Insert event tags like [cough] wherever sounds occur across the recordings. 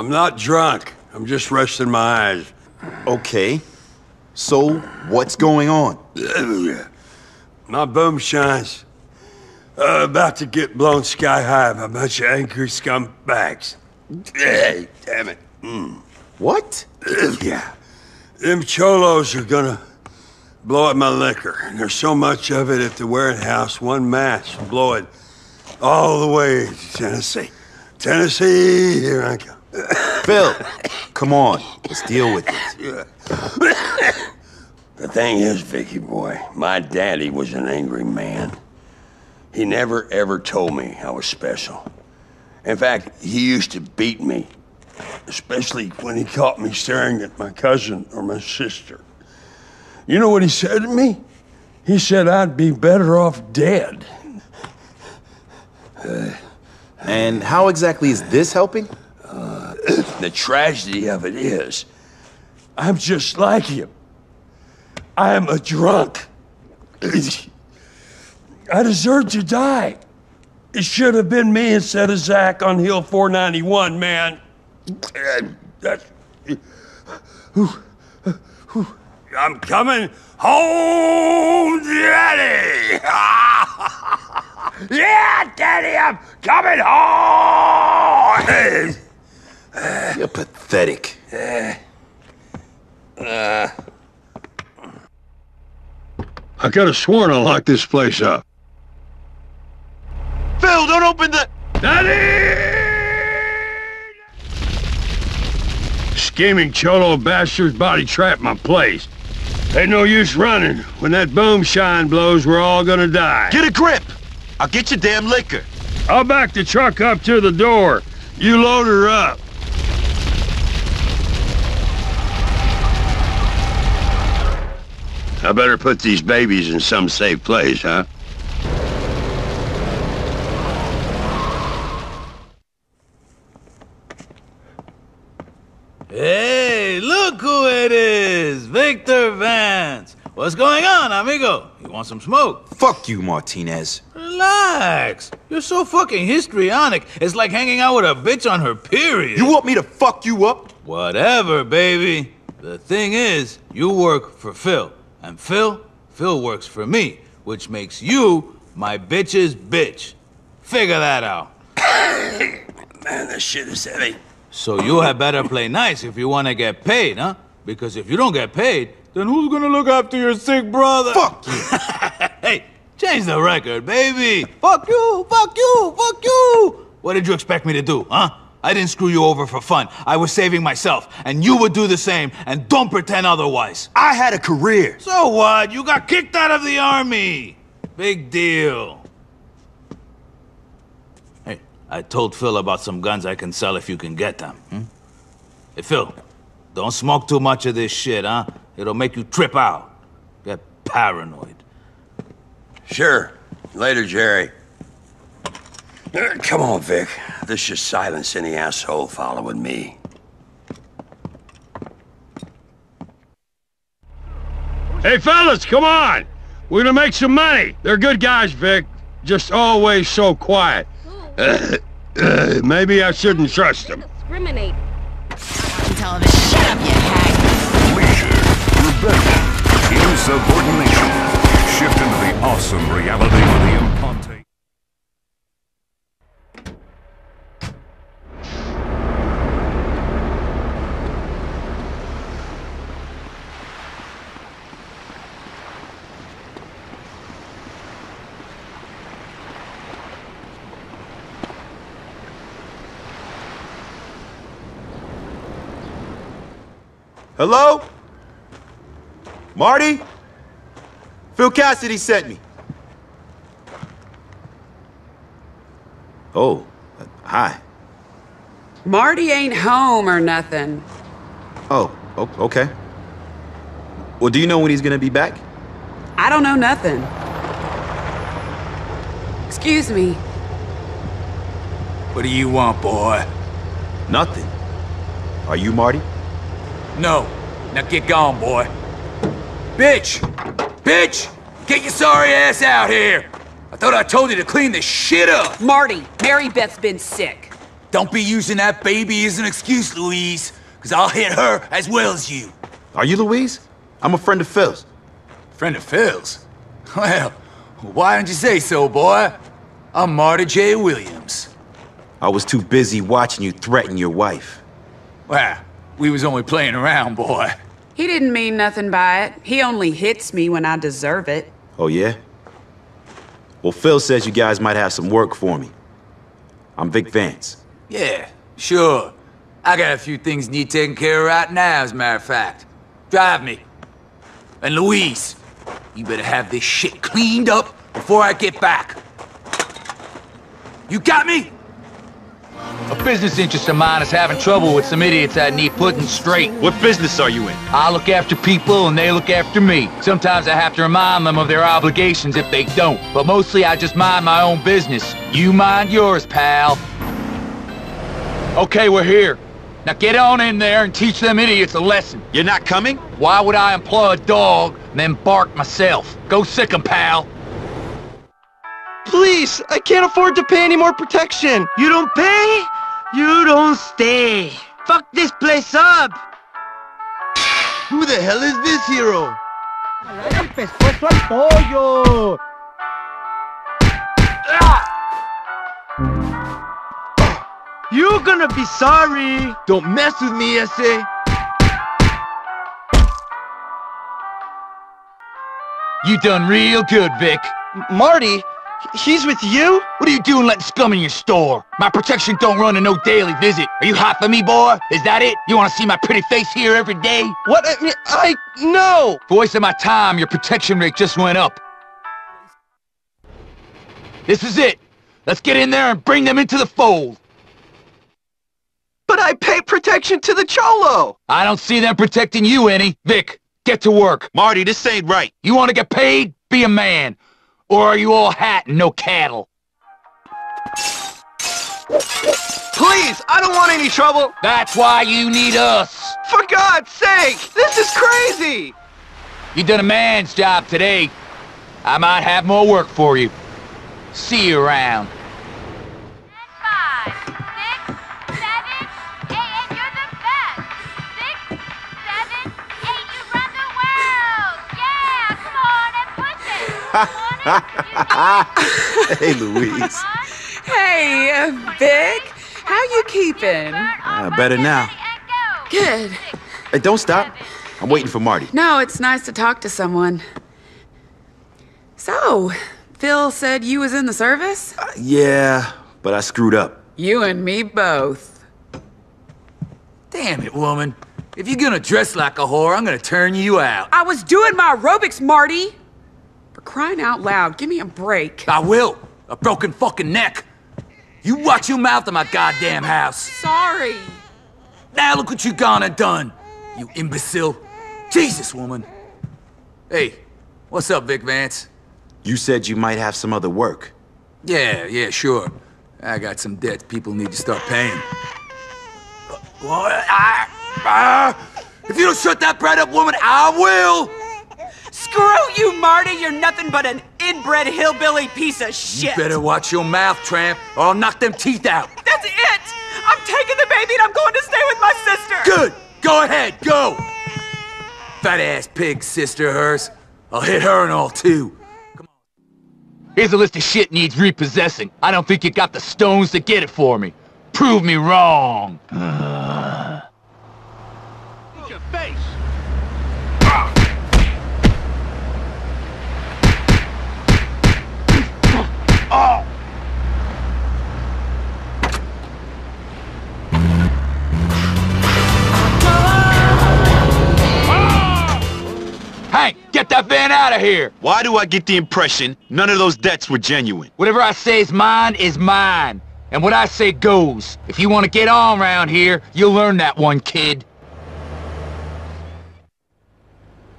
I'm not drunk. I'm just resting my eyes. Okay. So, what's going on? [sighs] My Boomshine's. Uh, about to get blown sky high by a bunch of angry scumbags. Hey, damn it. What? [clears throat] yeah. Them cholos are gonna blow up my liquor. And there's so much of it at the warehouse, one mass will blow it all the way to Tennessee. Tennessee, here I come. Phil, come on. Let's deal with it. The thing is, Vicky boy, my daddy was an angry man. He never ever told me I was special. In fact, he used to beat me, especially when he caught me staring at my cousin or my sister. You know what he said to me? He said I'd be better off dead. And how exactly is this helping? The tragedy of it is, I'm just like him. I am a drunk. I deserve to die. It should have been me instead of Zach on Hill 491, man. That's. I'm coming home, Daddy! [laughs] yeah, Daddy, I'm coming home! [laughs] You're pathetic. I could have sworn I locked this place up. Phil, don't open the... Daddy! Scheming cholo bastards body trapped my place. Ain't no use running. When that Boomshine blows, we're all gonna die. Get a grip! I'll get your damn liquor. I'll back the truck up to the door. You load her up. I better put these babies in some safe place, huh? Hey, look who it is! Victor Vance! What's going on, amigo? You want some smoke? Fuck you, Martinez. Relax. You're so fucking histrionic. It's like hanging out with a bitch on her period. You want me to fuck you up? Whatever, baby. The thing is, you work for Phil. And Phil, Phil works for me, which makes you my bitch's bitch. Figure that out. [coughs] Man, this shit is heavy. So you had better play nice if you want to get paid, huh? Because if you don't get paid, then who's gonna look after your sick brother? Fuck you. [laughs] hey, change the record, baby. Fuck you, fuck you, fuck you. What did you expect me to do, huh? I didn't screw you over for fun. I was saving myself, and you would do the same, and don't pretend otherwise. I had a career. So what? You got kicked out of the army. Big deal. Hey, I told Phil about some guns I can sell if you can get them. Hmm? Hey, Phil, don't smoke too much of this shit, huh? It'll make you trip out. Get paranoid. Sure. Later, Jerry. Uh, Come on, Vic. This should silence any asshole following me. Hey, fellas, come on! We're gonna make some money. They're good guys, Vic. Just always so quiet. Uh, [coughs] uh, maybe I shouldn't trust them. Discriminate. television. Shut up, you hag. Leisure, rebellion, insubordination. Shift into the awesome reality of the Imponte. Hello? Marty? Phil Cassidy sent me. Oh, uh, hi. Marty ain't home or nothing. Oh, okay. Well, do you know when he's gonna be back? I don't know nothing. Excuse me. What do you want, boy? Nothing. Are you Marty? No. Now get gone, boy. Bitch! Bitch! Get your sorry ass out here! I thought I told you to clean this shit up! Marty, Mary Beth's been sick. Don't be using that baby as an excuse, Louise, because I'll hit her as well as you. Are you Louise? I'm a friend of Phil's. Friend of Phil's? Well, why didn't you say so, boy? I'm Marty J. Williams. I was too busy watching you threaten your wife. Well, we was only playing around, boy. He didn't mean nothing by it. He only hits me when I deserve it. Oh, yeah? Well, Phil says you guys might have some work for me. I'm Vic Vance. Yeah, sure. I got a few things need taken care of right now, as a matter of fact. Drive me. And Louise, you better have this shit cleaned up before I get back. You got me? A business interest of mine is having trouble with some idiots I need putting straight. What business are you in? I look after people and they look after me. Sometimes I have to remind them of their obligations if they don't. But mostly I just mind my own business. You mind yours, pal. Okay, we're here. Now get on in there and teach them idiots a lesson. You're not coming? Why would I employ a dog and then bark myself? Go sick 'em, pal. Please, I can't afford to pay any more protection. You don't pay? You don't stay. Fuck this place up. Who the hell is this hero? You're gonna be sorry. Don't mess with me, I say. You done real good, Vic. Marty, he's with you? What are you doing letting scum in your store? My protection don't run a no daily visit. Are you hot for me, boy? Is that it? You want to see my pretty face here every day? What? I mean, I no. For wasting my time, your protection rate just went up. This is it. Let's get in there and bring them into the fold. But I pay protection to the Cholo. I don't see them protecting you any. Vic, get to work. Marty, this ain't right. You want to get paid? Be a man. Or are you all hat and no cattle? Please, I don't want any trouble. That's why you need us. For God's sake, this is crazy. You done a man's job today. I might have more work for you. See you around. [laughs] Hey, Louise. Hey, uh, Vic. How you keeping? Uh, better now. Good. Hey, don't stop. I'm waiting for Marty. No, it's nice to talk to someone. So, Phil said you was in the service? Yeah, but I screwed up. You and me both. Damn it, woman. If you're gonna dress like a whore, I'm gonna turn you out. I was doing my aerobics, Marty! For crying out loud, give me a break. I will. A broken fucking neck. You watch your mouth in my goddamn house. Sorry. Now look what you gone and done, you imbecile. Jesus, woman. Hey, what's up, Vic Vance? You said you might have some other work. Yeah, yeah, sure. I got some debts people need to start paying. What? I, ah, if you don't shut that brat up, woman, I will! Screw you, Marty! You're nothing but an inbred hillbilly piece of shit! You better watch your mouth, tramp, or I'll knock them teeth out. That's it! I'm taking the baby and I'm going to stay with my sister! Good! Go ahead, go! Fat ass pig sister of hers. I'll hit her and all too. Here's a list of shit needs repossessing. I don't think you got the stones to get it for me. Prove me wrong. [sighs] Uh. Get that van out of here! Why do I get the impression none of those debts were genuine? Whatever I say is mine is mine. And what I say goes. If you want to get on around here, you'll learn that one, kid.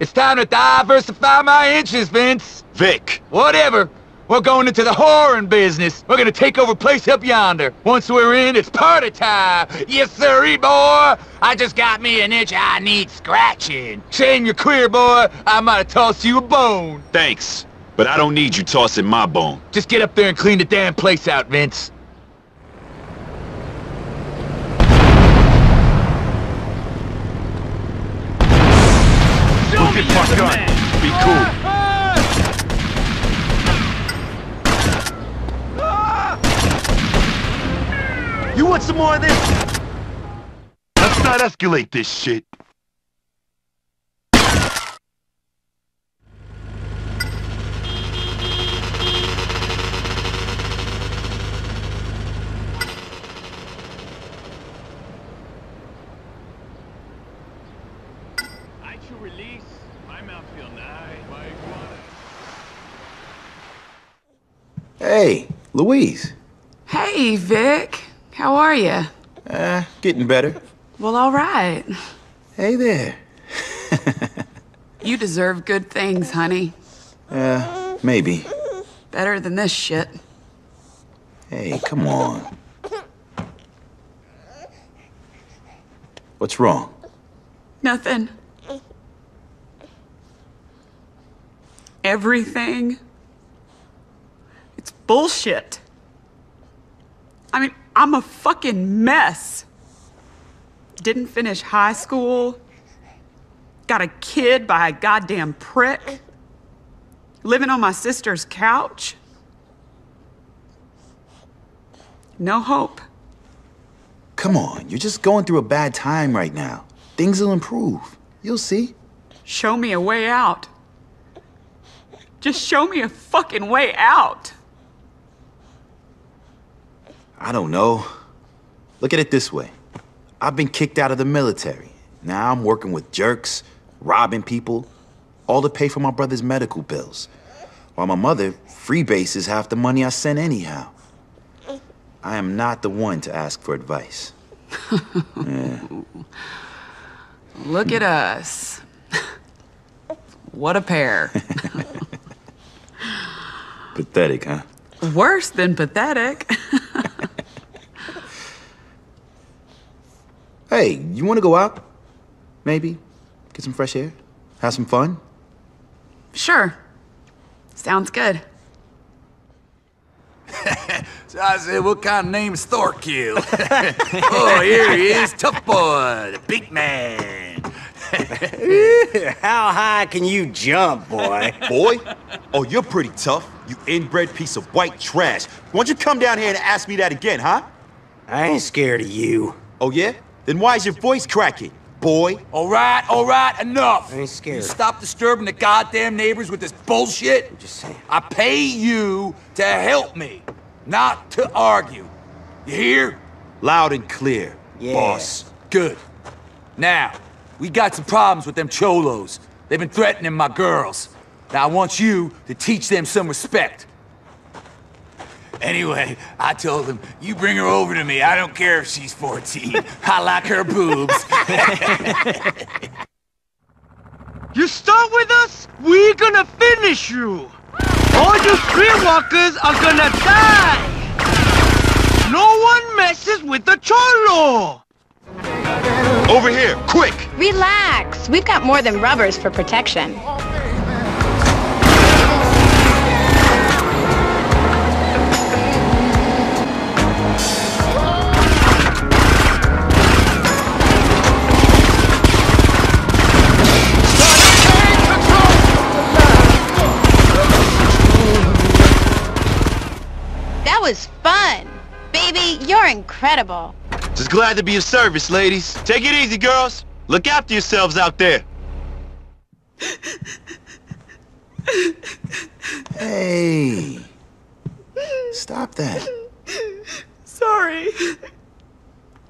It's time to diversify my interests, Vince. Vic, Whatever. We're going into the whoring business. We're gonna take over place up yonder. Once we're in, it's party time. Yes, sirree, boy. I just got me an itch I need scratching. Saying you're queer, boy, I might have tossed you a bone. Thanks, but I don't need you tossing my bone. Just get up there and clean the damn place out, Vince. Look at my gun. Be cool. More of this. Let's not escalate this shit. I should release. My mouth feel nice. My Hey, Louise. Hey, Vic. How are you? Uh, getting better. Well, all right. Hey there. You deserve good things, honey. Uh, maybe. Better than this shit. Hey, come on. What's wrong? Nothing. Everything. It's bullshit. I mean, I'm a fucking mess. Didn't finish high school. Got a kid by a goddamn prick. Living on my sister's couch. No hope. Come on, you're just going through a bad time right now. Things will improve. You'll see. Show me a way out. Just show me a fucking way out. I don't know. Look at it this way. I've been kicked out of the military. Now I'm working with jerks, robbing people, all to pay for my brother's medical bills. While my mother freebases half the money I send anyhow. I am not the one to ask for advice. Yeah. [laughs] Look at us. What a pair. [laughs] Pathetic, huh? Worse than pathetic. [laughs] Hey, you want to go out? Maybe? Get some fresh air? Have some fun? Sure. Sounds good. So [laughs] I said, what kind of name's Thorkill? [laughs] oh, here he is, tough boy, the big man. [laughs] How high can you jump, boy? Boy? Oh, you're pretty tough. You inbred piece of white trash. Why don't you come down here and ask me that again, huh? I ain't scared of you. Oh, yeah? Then why is your voice cracking, boy? All right, all right, enough. I ain't scared. You stop disturbing the goddamn neighbors with this bullshit. Just saying. I pay you to help me, not to argue. You hear? Loud and clear, Yeah. boss. Good. Now, we got some problems with them cholos. They've been threatening my girls. Now, I want you to teach them some respect. Anyway, I told them, you bring her over to me. I don't care if she's 14. I like her boobs. [laughs] You start with us, we're gonna finish you. All you streetwalkers are gonna die. No one messes with the cholo. Over here, quick! Relax. We've got more than rubbers for protection. You're incredible. Just glad to be of service, ladies. Take it easy, girls. Look after yourselves out there. Hey. Stop that. Sorry.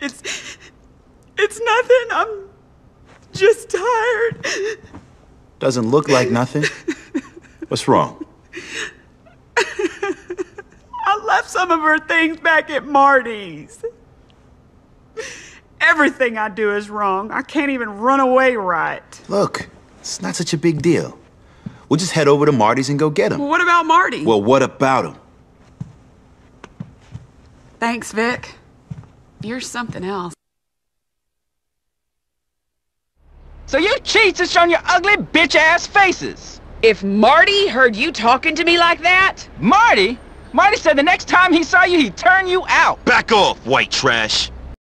It's it's nothing. I'm just tired. Doesn't look like nothing. What's wrong? [laughs] I left some of her things back at Marty's. Everything I do is wrong. I can't even run away right. Look, it's not such a big deal. We'll just head over to Marty's and go get him. Well, what about Marty? Well, what about him? Thanks, Vic. You're something else. So you cheats have shown your ugly bitch ass faces. If Marty heard you talking to me like that, Marty? Marty said the next time he saw you, he'd turn you out. Back off, white trash.